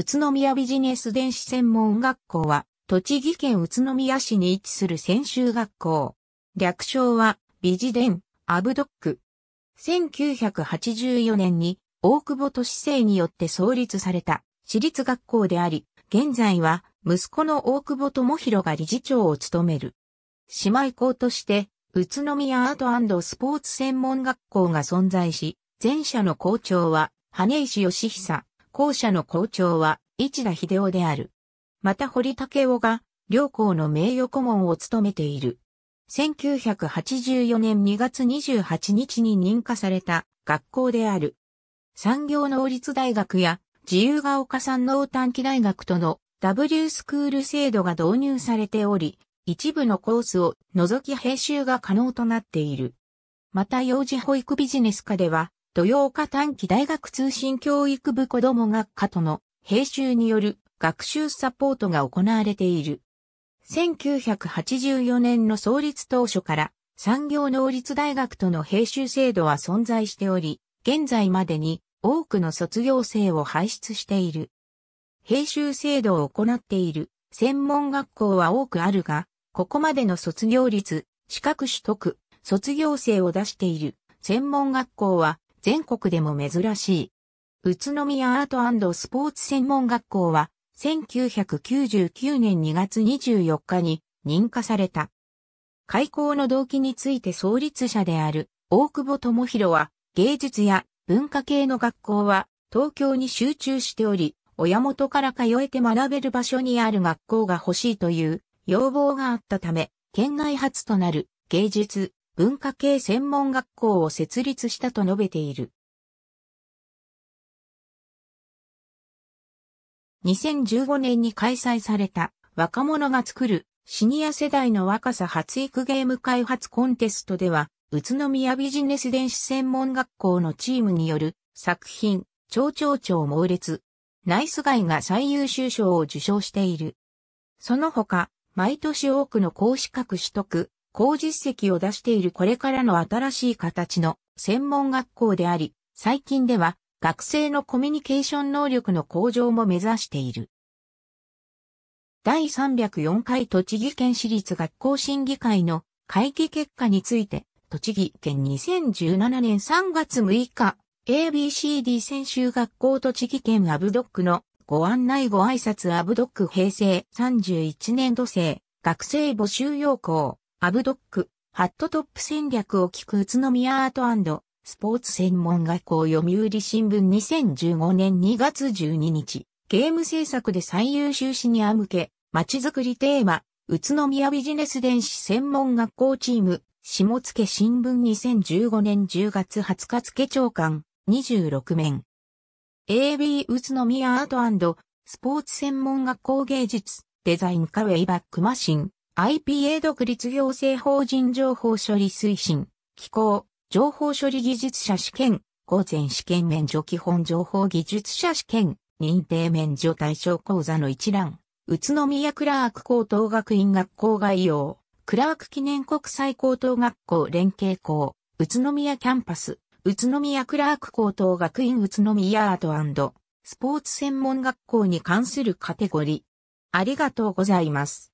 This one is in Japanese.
宇都宮ビジネス電子専門学校は、栃木県宇都宮市に位置する専修学校。略称は、ビジデン、アブドック。1984年に、大久保都市政によって創立された、私立学校であり、現在は、息子の大久保智弘が理事長を務める。姉妹校として、宇都宮アートスポーツ専門学校が存在し、前者の校長は、羽石義久、後者の校長は、市田秀夫である。また堀武夫が、両校の名誉顧問を務めている。1984年2月28日に認可された学校である。産業能率大学や自由が丘山王短期大学との W スクール制度が導入されており、一部のコースを除き編修が可能となっている。また幼児保育ビジネス科では、土岡短期大学通信教育部子ども学科との編修による学習サポートが行われている。1984年の創立当初から産業能率大学との併修制度は存在しており、現在までに多くの卒業生を輩出している。併修制度を行っている専門学校は多くあるが、ここまでの卒業率、資格取得、卒業生を出している専門学校は全国でも珍しい。宇都宮アートスポーツ専門学校は1999年2月24日に認可された。開校の動機について創立者である大久保智弘は芸術や文化系の学校は東京に集中しており、親元から通えて学べる場所にある学校が欲しいという要望があったため、県内初となる芸術、文化系専門学校を設立したと述べている。2015年に開催された若者が作るシニア世代の若さ発育ゲーム開発コンテストでは、宇都宮ビジネス電子専門学校のチームによる作品、超超超猛烈、ナイスガイが最優秀賞を受賞している。その他、毎年多くの高資格取得、高実績を出しているこれからの新しい形の専門学校であり、最近では学生のコミュニケーション能力の向上も目指している。第304回栃木県私立学校審議会の会議結果について、栃木県2017年3月6日、ABCD 専修学校栃木県アブドックのご案内ご挨拶アブドック平成31年度生、学生募集要項、アブドック、ハットトップ戦略を聞く宇都宮アートスポーツ専門学校読売新聞2015年2月12日、ゲーム制作で最優秀シニア向け、街づくりテーマ、宇都宮ビジネス電子専門学校チーム、下付新聞2015年10月20日付長官、26面。AB 宇都宮アートスポーツ専門学校芸術、デザインカウェイバックマシン、IPA 独立行政法人情報処理推進、機構、情報処理技術者試験、午前試験免除基本情報技術者試験、認定免除対象講座の一覧、宇都宮クラーク高等学院学校概要、クラーク記念国際高等学校連携校、宇都宮キャンパス、宇都宮クラーク高等学院宇都宮アートスポーツ専門学校に関するカテゴリー。ありがとうございます。